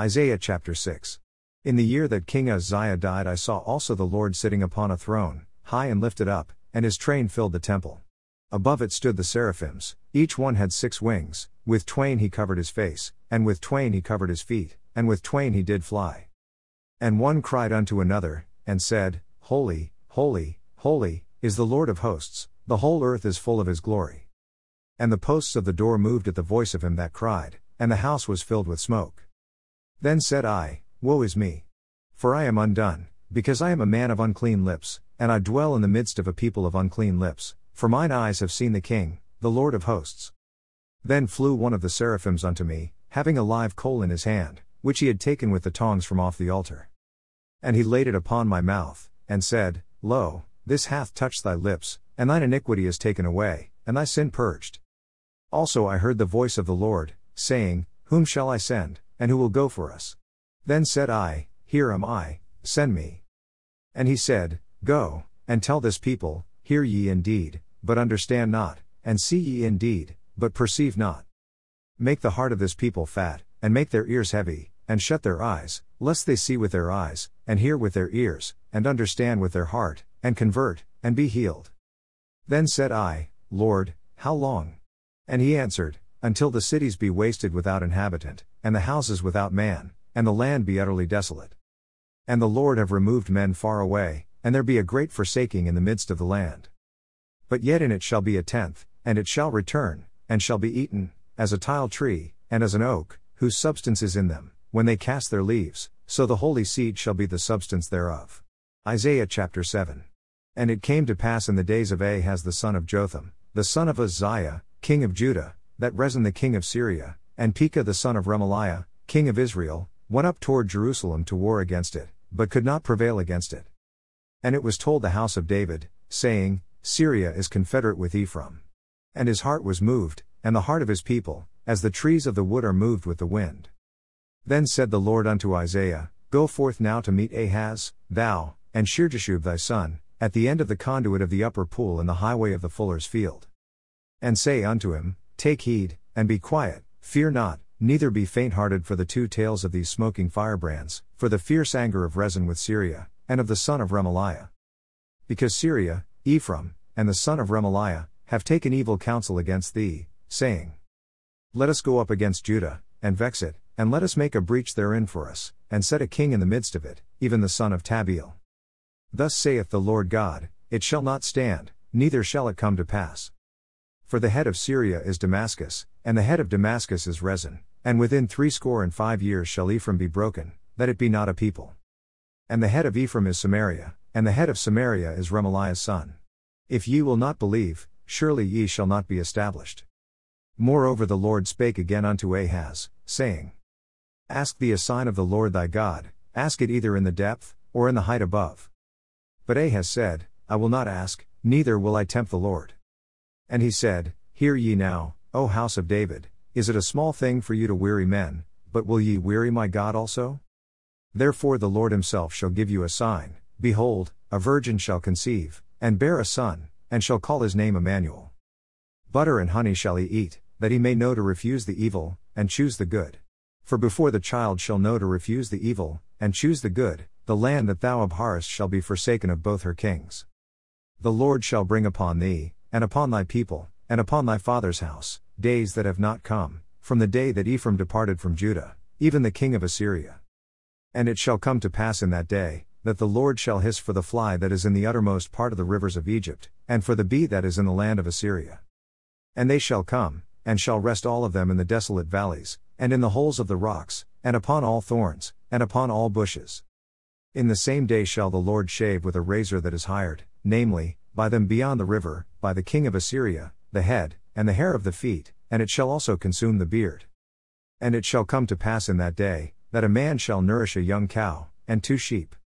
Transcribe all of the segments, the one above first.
Isaiah chapter 6. In the year that King Uzziah died, I saw also the Lord sitting upon a throne, high and lifted up, and his train filled the temple. Above it stood the seraphims, each one had six wings, with twain he covered his face, and with twain he covered his feet, and with twain he did fly. And one cried unto another, and said, Holy, holy, holy, is the Lord of hosts, the whole earth is full of his glory. And the posts of the door moved at the voice of him that cried, and the house was filled with smoke. Then said I, Woe is me! For I am undone, because I am a man of unclean lips, and I dwell in the midst of a people of unclean lips, for mine eyes have seen the King, the Lord of hosts. Then flew one of the seraphims unto me, having a live coal in his hand, which he had taken with the tongs from off the altar. And he laid it upon my mouth, and said, Lo, this hath touched thy lips, and thine iniquity is taken away, and thy sin purged. Also I heard the voice of the Lord, saying, Whom shall I send? And who will go for us? Then said I, Here am I, send me. And he said, Go, and tell this people, Hear ye indeed, but understand not, and see ye indeed, but perceive not. Make the heart of this people fat, and make their ears heavy, and shut their eyes, lest they see with their eyes, and hear with their ears, and understand with their heart, and convert, and be healed. Then said I, Lord, how long? And he answered, Until the cities be wasted without inhabitant, and the houses without man, and the land be utterly desolate. And the Lord have removed men far away, and there be a great forsaking in the midst of the land. But yet in it shall be a tenth, and it shall return, and shall be eaten, as a teil tree, and as an oak, whose substance is in them, when they cast their leaves, so the holy seed shall be the substance thereof. Isaiah chapter 7. And it came to pass in the days of Ahaz the son of Jotham, the son of Uzziah, king of Judah, that Rezin the king of Syria, and Pekah the son of Remaliah, king of Israel, went up toward Jerusalem to war against it, but could not prevail against it. And it was told the house of David, saying, Syria is confederate with Ephraim. And his heart was moved, and the heart of his people, as the trees of the wood are moved with the wind. Then said the Lord unto Isaiah, Go forth now to meet Ahaz, thou, and Shearjashub thy son, at the end of the conduit of the upper pool in the highway of the fuller's field. And say unto him, Take heed, and be quiet, Fear not, neither be faint hearted for the two tails of these smoking firebrands, for the fierce anger of Rezin with Syria, and of the son of Remaliah. Because Syria, Ephraim, and the son of Remaliah, have taken evil counsel against thee, saying, Let us go up against Judah, and vex it, and let us make a breach therein for us, and set a king in the midst of it, even the son of Tabeal. Thus saith the Lord God, It shall not stand, neither shall it come to pass. For the head of Syria is Damascus, and the head of Damascus is Rezin, and within threescore and five years shall Ephraim be broken, that it be not a people. And the head of Ephraim is Samaria, and the head of Samaria is Remaliah's son. If ye will not believe, surely ye shall not be established. Moreover, the Lord spake again unto Ahaz, saying, Ask thee a sign of the Lord thy God, ask it either in the depth, or in the height above. But Ahaz said, I will not ask, neither will I tempt the Lord. And he said, Hear ye now, O house of David, is it a small thing for you to weary men, but will ye weary my God also? Therefore the Lord himself shall give you a sign Behold, a virgin shall conceive, and bear a son, and shall call his name Immanuel. Butter and honey shall he eat, that he may know to refuse the evil, and choose the good. For before the child shall know to refuse the evil, and choose the good, the land that thou abhorrest shall be forsaken of both her kings. The Lord shall bring upon thee, and upon thy people, and upon thy father's house, days that have not come, from the day that Ephraim departed from Judah, even the king of Assyria. And it shall come to pass in that day, that the Lord shall hiss for the fly that is in the uttermost part of the rivers of Egypt, and for the bee that is in the land of Assyria. And they shall come, and shall rest all of them in the desolate valleys, and in the holes of the rocks, and upon all thorns, and upon all bushes. In the same day shall the Lord shave with a razor that is hired, namely, by them beyond the river, by the king of Assyria, the head, and the hair of the feet, and it shall also consume the beard. And it shall come to pass in that day, that a man shall nourish a young cow, and two sheep.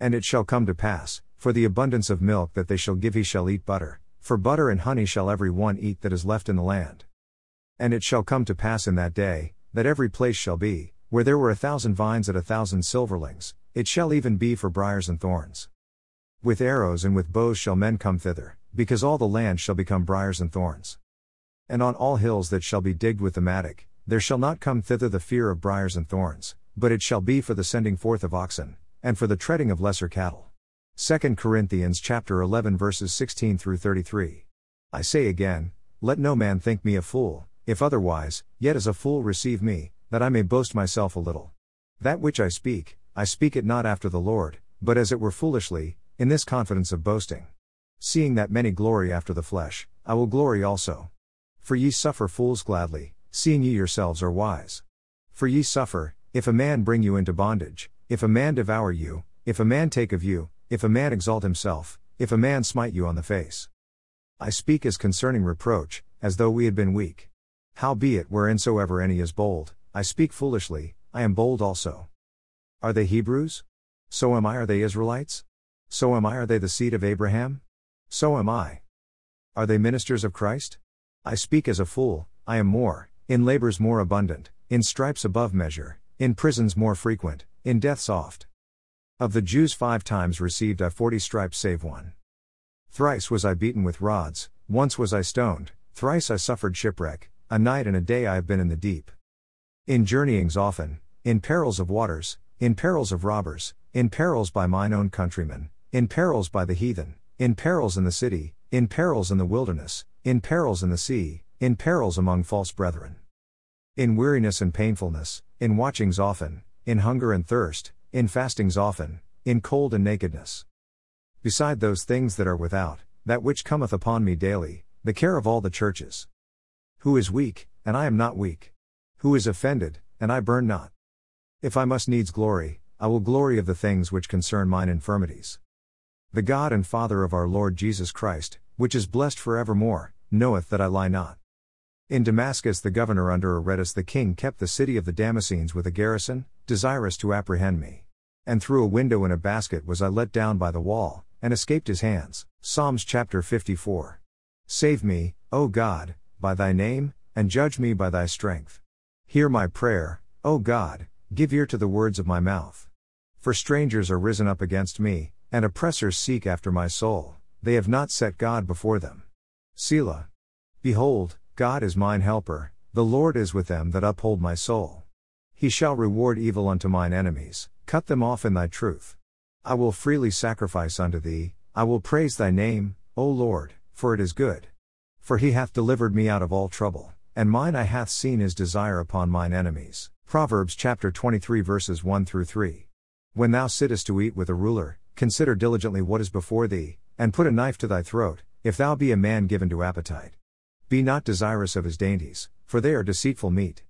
And it shall come to pass, for the abundance of milk that they shall give he shall eat butter, for butter and honey shall every one eat that is left in the land. And it shall come to pass in that day, that every place shall be, where there were a thousand vines at a thousand silverlings, it shall even be for briers and thorns. With arrows and with bows shall men come thither, because all the land shall become briers and thorns. And on all hills that shall be digged with the mattock, there shall not come thither the fear of briers and thorns, but it shall be for the sending forth of oxen, and for the treading of lesser cattle. 2 Corinthians chapter 11 verses 16 through 33. I say again, let no man think me a fool, if otherwise, yet as a fool receive me, that I may boast myself a little. That which I speak, I speak it not after the Lord, but as it were foolishly, in this confidence of boasting. Seeing that many glory after the flesh, I will glory also. For ye suffer fools gladly, seeing ye yourselves are wise. For ye suffer, if a man bring you into bondage, if a man devour you, if a man take of you, if a man exalt himself, if a man smite you on the face. I speak as concerning reproach, as though we had been weak. Howbeit, whereinsoever any is bold, I speak foolishly, I am bold also. Are they Hebrews? So am I. Are they Israelites? So am I. Are they the seed of Abraham? So am I. Are they ministers of Christ? I speak as a fool, I am more, in labors more abundant, in stripes above measure, in prisons more frequent, in deaths oft. Of the Jews five times received I forty stripes save one. Thrice was I beaten with rods, once was I stoned, thrice I suffered shipwreck, a night and a day I have been in the deep. In journeyings often, in perils of waters, in perils of robbers, in perils by mine own countrymen, in perils by the heathen, in perils in the city, in perils in the wilderness, in perils in the sea, in perils among false brethren. In weariness and painfulness, in watchings often, in hunger and thirst, in fastings often, in cold and nakedness. Beside those things that are without, that which cometh upon me daily, the care of all the churches. Who is weak, and I am not weak? Who is offended, and I burn not? If I must needs glory, I will glory of the things which concern mine infirmities. The God and Father of our Lord Jesus Christ, which is blessed for evermore, knoweth that I lie not. In Damascus, the governor under Aretas the king kept the city of the Damascenes with a garrison, desirous to apprehend me. And through a window in a basket was I let down by the wall, and escaped his hands. Psalms chapter 54. Save me, O God, by thy name, and judge me by thy strength. Hear my prayer, O God, give ear to the words of my mouth. For strangers are risen up against me, and oppressors seek after my soul, they have not set God before them. Selah. Behold, God is mine helper, the Lord is with them that uphold my soul. He shall reward evil unto mine enemies, cut them off in thy truth. I will freely sacrifice unto thee, I will praise thy name, O Lord, for it is good. For he hath delivered me out of all trouble, and mine eye hath seen his desire upon mine enemies. Proverbs chapter 23 verses 1 through 3. When thou sittest to eat with a ruler, Consider diligently what is before thee, and put a knife to thy throat, if thou be a man given to appetite. Be not desirous of his dainties, for they are deceitful meat.